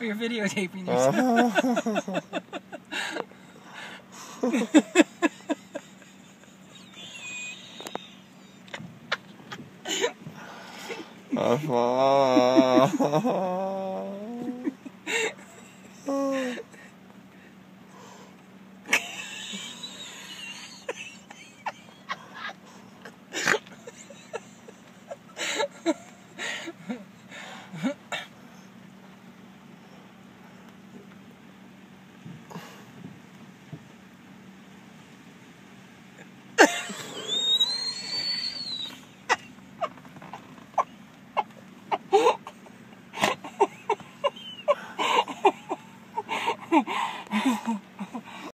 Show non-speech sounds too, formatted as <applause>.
We're videotaping yourself. <laughs> jajaja <laughs>